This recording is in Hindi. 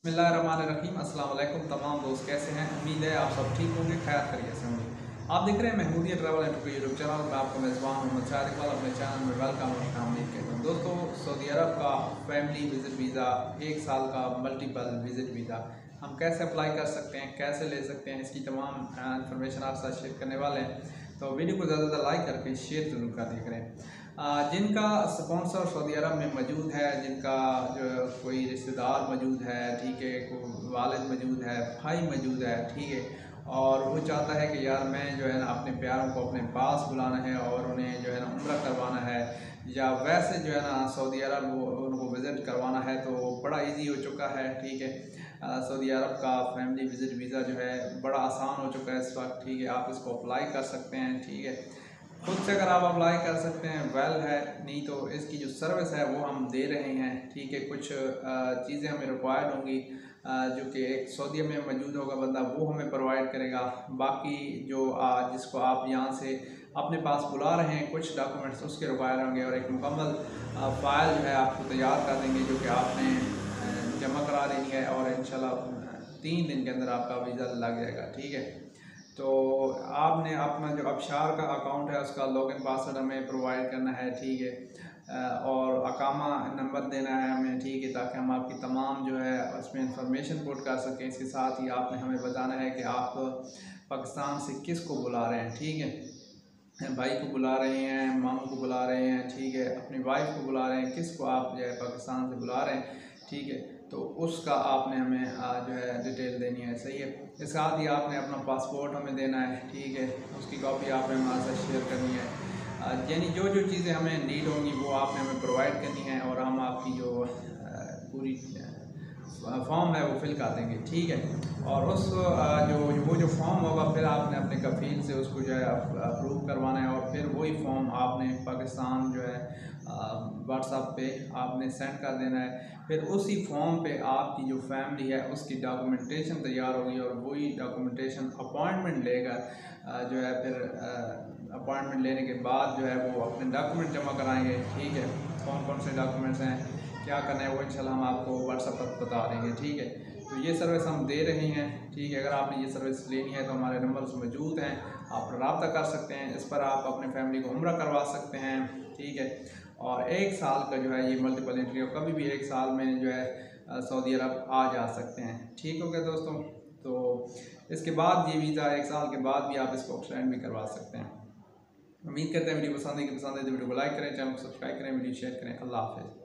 अस्सलाम तमाम दोस्त, कैसे हैं? उम्मीद है आप सब ठीक होंगे, खैर करिए से होंगे। आप देख रहे हैं Mahmoodiya travel and YouTube channel, में आपको मेज़बान मोहम्मद शाह इकबाल अपने चैनल में वेलकम और शामिल कहता हूँ। दोस्तों, सऊदी अरब का फैमिली विज़िट वीज़ा एक साल का मल्टीपल विज़िट वीज़ा हम कैसे अप्लाई कर सकते हैं, कैसे ले सकते हैं, इसकी तमाम इन्फॉर्मेशन आप साथ शेयर करने वाले हैं। तो वीडियो को ज़्यादा ज़्यादा लाइक करके शेयर ज़रूर कर देख रहे हैं जिनका स्पॉन्सर सऊदी अरब में मौजूद है, जिनका जो कोई रिश्तेदार मौजूद है, ठीक है, कोई वालद मौजूद है, भाई मौजूद है, ठीक है, और वो चाहता है कि यार मैं जो है ना अपने प्यारों को अपने पास बुलाना है और उन्हें जो है ना उम्र करवाना है, या वैसे जो है ना सऊदी अरब उनको विज़िट करवाना है तो बड़ा इजी हो चुका है, ठीक है। सऊदी अरब का फैमिली विज़िट वीज़ा जो है बड़ा आसान हो चुका है इस वक्त, ठीक है, आप इसको अप्लाई कर सकते हैं, ठीक है। खुद से अगर आप अप्लाई कर सकते हैं वेल है, नहीं तो इसकी जो सर्विस है वो हम दे रहे हैं, ठीक है? कुछ चीज़ें हमें रिक्वायर्ड होंगी जो कि एक सऊदी में मौजूद होगा बंदा, वो हमें प्रोवाइड करेगा। बाकी जो जिसको आप यहाँ से अपने पास बुला रहे हैं, कुछ डॉक्यूमेंट्स उसके रिक्वायर होंगे और एक मुकम्मल फ़ाइल जो है आपको तैयार कर देंगे, जो कि आपने जमा करा देनी है और इन तीन दिन के अंदर आपका वीज़ा लग जाएगा, ठीक है? तो आपने अपना जो अबशार का अकाउंट है, उसका लॉगिन पासवर्ड हमें प्रोवाइड करना है, ठीक है? और अकामा नंबर देना है हमें, ठीक है? ताकि हम आपकी तमाम जो है, उसमें इंफॉर्मेशन पुट कर सकें। इसके साथ ही आपने हमें बताना है कि आप पाकिस्तान से किस को बुला रहे हैं, ठीक है? भाई को बुला रहे हैं, मामू को बुला रहे हैं, ठीक है? अपनी वाइफ को बुला रहे हैं किस को आप जो है पाकिस्तान से बुला रहे हैं, ठीक है? तो उसका आपने हमें जो है डिटेल देनी है। सही है। इसके साथ ही आपने अपना पासपोर्ट हमें देना है। ठीक है। उसकी कॉपी आपने हमारे साथ शेयर करनी है। यानी जो जो चीज़ें हमें नीड होंगी, वो आपने हमें प्रोवाइड करनी है और हम आपकी जो पूरी फॉर्म है, वो फिल कर देंगे। ठीक है। और उस जो, वो जो फॉर्म होगा, फिर आपने अपने कफील से उसको जो है अप्रूव करवाना है और फिर वही फॉर्म आपने पाकिस्तान जो है व्हाट्सएप पे आपने सेंड कर देना है। फिर उसी फॉर्म पे आपकी जो फैमिली है, उसकी डॉक्यूमेंटेशन तैयार होगी और वही डॉक्यूमेंटेशन अपॉइंटमेंट लेकर जो है फिर अपॉइंटमेंट लेने के बाद जो है वो अपने डॉक्यूमेंट जमा कराएँगे। ठीक है? कौन कौन से डॉक्यूमेंट्स हैं? क्या करना है वो इंशाल्लाह हम आपको व्हाट्सअप पर बता देंगे। ठीक है? तो ये सर्विस हम दे रहे हैं। ठीक है? अगर आपने ये सर्विस लेनी है तो हमारे नंबर्स मौजूद हैं। आप रबता कर सकते हैं। इस पर आप अपने फैमिली को उम्र करवा सकते हैं। ठीक है? और एक साल का जो है ये मल्टीपल एंट्री कभी भी एक साल में जो है सऊदी अरब आ जा सकते हैं। ठीक हो गया दोस्तों? तो इसके बाद ये वीज़ा एक साल के बाद भी आप इसको एक्सटेंड भी करवा सकते हैं। उम्मीद करते हैं वीडियो पसंद है कि पसंद है तो वीडियो को लाइक करें, चैनल को सब्सक्राइब करें, वीडियो शेयर करें। अल्लाह हाफिज़।